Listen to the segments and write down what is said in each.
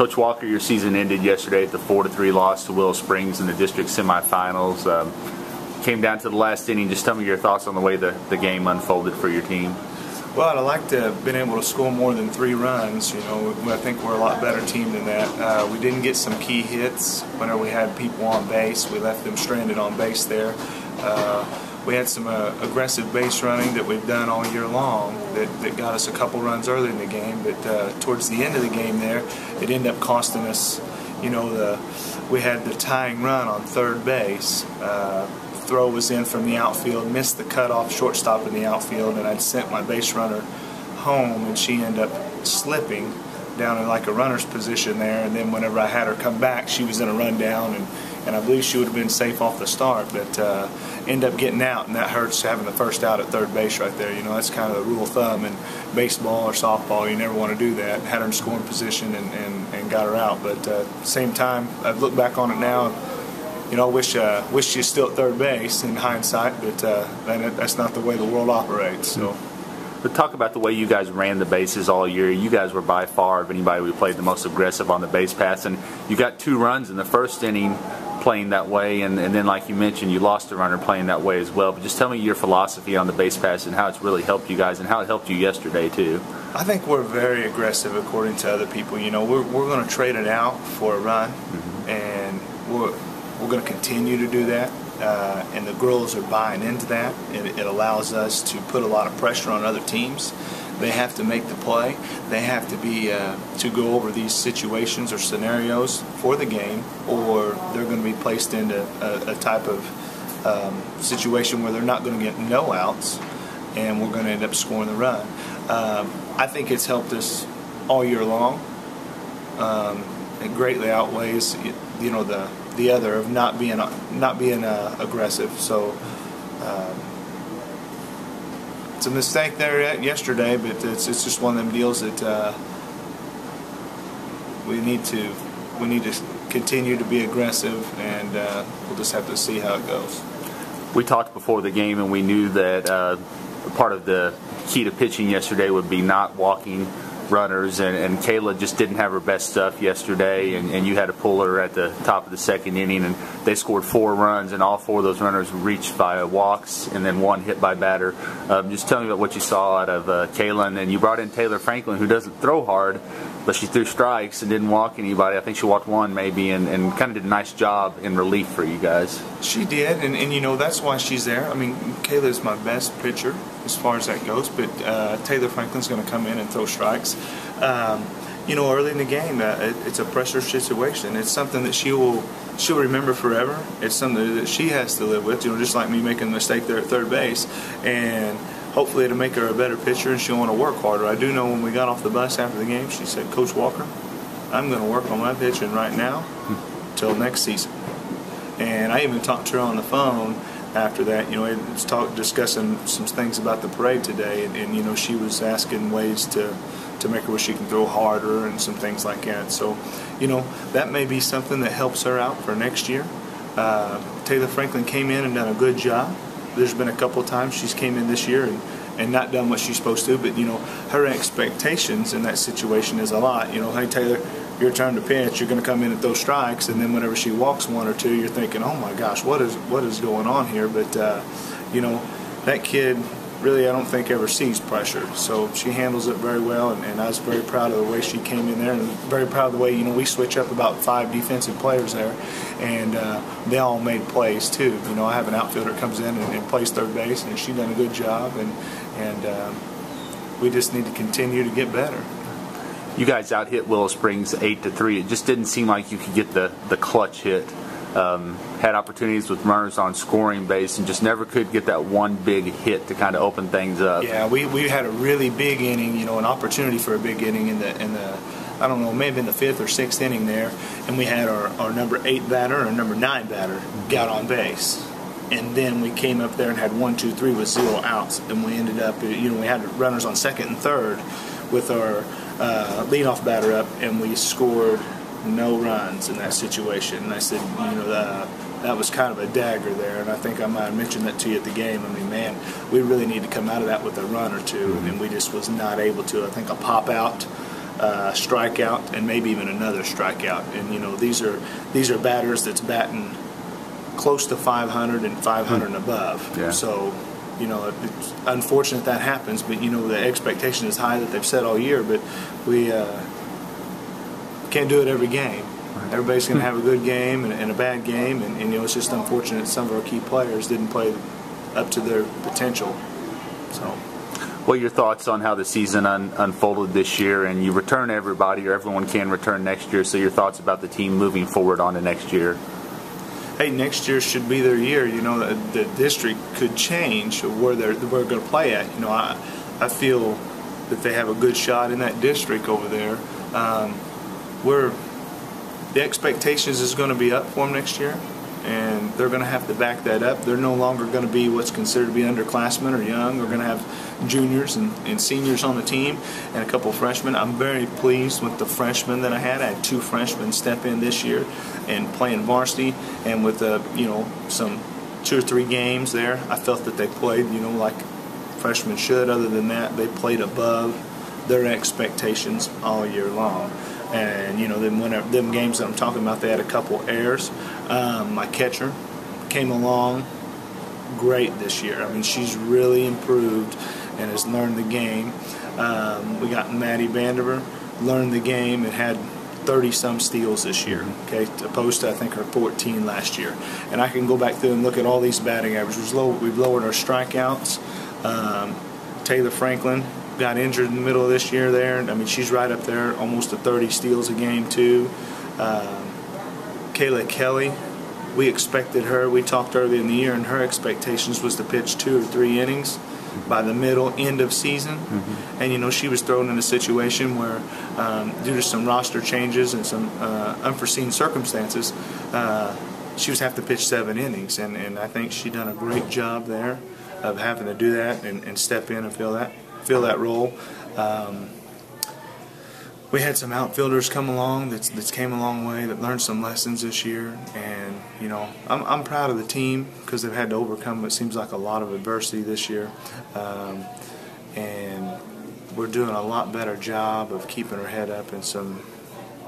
Coach Walker, your season ended yesterday at the four to three loss to Willow Springs in the district semifinals. Um, came down to the last inning. Just tell me your thoughts on the way the, the game unfolded for your team. Well, I'd like to have been able to score more than three runs. You know, I think we're a lot better team than that. Uh, we didn't get some key hits whenever we had people on base. We left them stranded on base there. Uh, we had some uh, aggressive base running that we've done all year long that, that got us a couple runs early in the game, but uh, towards the end of the game there, it ended up costing us. You know, the we had the tying run on third base. Uh, throw was in from the outfield, missed the cutoff shortstop in the outfield, and I'd sent my base runner home, and she ended up slipping down in like a runner's position there. And then whenever I had her come back, she was in a rundown, and, and I believe she would have been safe off the start, but uh, end up getting out, and that hurts having the first out at third base right there. You know, that's kind of the rule of thumb in baseball or softball. You never want to do that. Had her in scoring position and, and, and got her out, but uh, same time, I've looked back on it now you know, I wish uh, wish she's still at third base in hindsight, but uh, that's not the way the world operates. So. But talk about the way you guys ran the bases all year. You guys were by far of anybody we played the most aggressive on the base paths, and you got two runs in the first inning playing that way, and, and then like you mentioned, you lost a runner playing that way as well. But just tell me your philosophy on the base paths and how it's really helped you guys, and how it helped you yesterday too. I think we're very aggressive according to other people. You know, we're, we're going to trade it out for a run, mm-hmm. and we're we're going to continue to do that, uh, and the girls are buying into that. It, it, allows us to put a lot of pressure on other teams. They have to make the play. They have to be uh, to go over these situations or scenarios for the game, or they're going to be placed into a, a type of um, situation where they're not going to get no outs, and we're going to end up scoring the run. Um, I think it's helped us all year long. Um, it greatly outweighs, you know, the the other of not being not being uh, aggressive. So um, it's a mistake there yesterday, but it's it's just one of them deals that uh, we need to we need to continue to be aggressive, and uh, we'll just have to see how it goes. We talked before the game, and we knew that uh, part of the key to pitching yesterday would be not walking runners, and, and Kayla just didn't have her best stuff yesterday, and, and you had to pull her at the top of the second inning, and they scored four runs, and all four of those runners reached by walks, and then one hit by batter. Um, just tell me about what you saw out of uh, Kayla, and then you brought in Taylor Franklin, who doesn't throw hard, but she threw strikes and didn't walk anybody. I think she walked one maybe, and, and kind of did a nice job in relief for you guys. She did, and, and you know that's why she's there. I mean, Kayla is my best pitcher as far as that goes, but uh, Taylor Franklin's going to come in and throw strikes. Um, you know, early in the game, uh, it, it's a pressure situation. It's something that she will she'll remember forever. It's something that she has to live with. You know, just like me making a mistake there at third base, and hopefully it'll make her a better pitcher and she'll want to work harder. I do know when we got off the bus after the game, she said, Coach Walker, I'm going to work on my pitching right now till next season. And I even talked to her on the phone after that. You know, it was talk, discussing some things about the parade today, and, and, you know, she was asking ways to to make her where she can throw harder and some things like that. So, you know, that may be something that helps her out for next year. Uh, Taylor Franklin came in and done a good job there's been a couple times she's came in this year and, and not done what she's supposed to, but you know her expectations in that situation is a lot. You know, hey Taylor, your turn to pitch. You're going to come in at those strikes, and then whenever she walks one or two, you're thinking, oh my gosh, what is what is going on here? But uh, you know, that kid really, I don't think ever sees pressure. So she handles it very well, and, and, I was very proud of the way she came in there, and very proud of the way you know we switch up about five defensive players there, and uh, they all made plays too. You know, I have an outfielder comes in and, and plays third base, and she done a good job, and and um, we just need to continue to get better. You guys out hit Willow Springs eight to three. It just didn't seem like you could get the the clutch hit um, had opportunities with runners on scoring base and just never could get that one big hit to kind of open things up. Yeah, we, we had a really big inning, you know, an opportunity for a big inning in the in the I don't know, maybe in the fifth or sixth inning there, and we had our, our number eight batter and number nine batter got on base. And then we came up there and had one, two, three with zero outs, and we ended up, you know, we had runners on second and third with our uh, leadoff batter up, and we scored no runs in that situation. And I said, you know, uh, that was kind of a dagger there. And I think I might have mentioned that to you at the game. I mean, man, we really need to come out of that with a run or 2 mm-hmm. and we just was not able to. I think a pop out uh, strikeout, and maybe even another strikeout. And you know, these are these are batters that's batting close to 500 and 500 and above. Yeah. So, you know, it's unfortunate that happens, but you know, the expectation is high that they've set all year. But we uh, can't do it every game. Everybody's going to have a good game and, and a bad game, and, and, you know, it's just unfortunate some of our key players didn't play up to their potential. So. What are your thoughts on how the season un- unfolded this year? And you return everybody, or everyone can return next year. So your thoughts about the team moving forward on to next year? Hey, next year should be their year. You know, the, the district could change where they're where they're going to play at. You know, I I feel that they have a good shot in that district over there. Um, we're the expectations is going to be up for them next year, and they're going to have to back that up. They're no longer going to be what's considered to be underclassmen or young. We're going to have juniors and, and seniors on the team and a couple freshmen. I'm very pleased with the freshmen that I had. I had two freshmen step in this year and playing varsity, and with uh, you know some two or three games there, I felt that they played you know like freshmen should. Other than that, they played above their expectations all year long and you know them whenever them games that I'm talking about, they had a couple errors. Um, my catcher came along great this year. I mean, she's really improved and has learned the game. Um, we got Maddie Vandiver learned the game and had 30 some steals this year, okay, opposed to I think her 14 last year. And I can go back through and look at all these batting averages. We've lowered our strikeouts. Um, Taylor Franklin got injured in the middle of this year there. I mean, she's right up there, almost to 30 steals a game, too. Um, Kayla Kelly, we expected her. We talked earlier in the year, and her expectations was to pitch two or three innings by the middle end of season. Mm-hmm. And you know, she was thrown in a situation where, um, due to some roster changes and some uh, unforeseen circumstances, uh, she was have to pitch seven innings. And, and I think she done a great job there of having to do that and, and step in and fill that fill that role. Um, we had some outfielders come along that's, that's came a long way that learned some lessons this year. And you know I'm, I'm proud of the team because they've had to overcome what seems like a lot of adversity this year. Um, and we're doing a lot better job of keeping our head up in some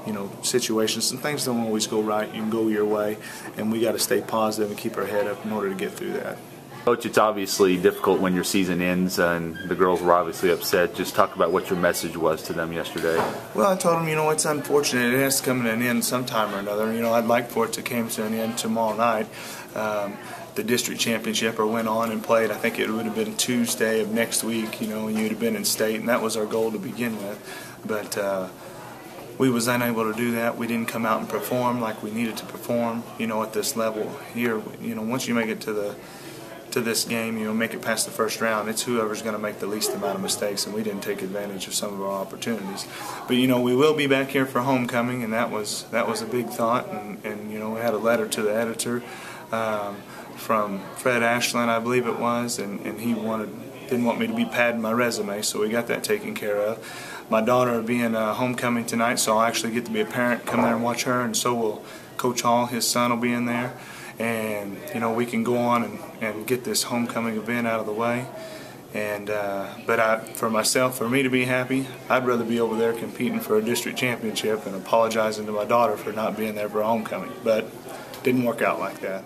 you know situations some things don't always go right you can go your way. And we got to stay positive and keep our head up in order to get through that Coach, it's obviously difficult when your season ends, and the girls were obviously upset. Just talk about what your message was to them yesterday. Well, I told them, you know, it's unfortunate. It has to come to an end sometime or another. You know, I'd like for it to come to an end tomorrow night. Um, the district championship or went on and played. I think it would have been Tuesday of next week, you know, and you'd have been in state, and that was our goal to begin with. But uh, we was unable to do that. We didn't come out and perform like we needed to perform, you know, at this level here. You know, once you make it to the to this game, you know, make it past the first round. It's whoever's going to make the least amount of mistakes, and we didn't take advantage of some of our opportunities. But you know, we will be back here for homecoming, and that was that was a big thought. And, and you know, we had a letter to the editor um, from Fred Ashland, I believe it was, and, and he wanted didn't want me to be padding my resume, so we got that taken care of. My daughter will be in uh, homecoming tonight, so I'll actually get to be a parent, come there and watch her, and so will Coach Hall. His son will be in there and you know we can go on and, and get this homecoming event out of the way. And uh, but I, for myself, for me to be happy, I'd rather be over there competing for a district championship and apologizing to my daughter for not being there for homecoming. But didn't work out like that.